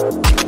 Thank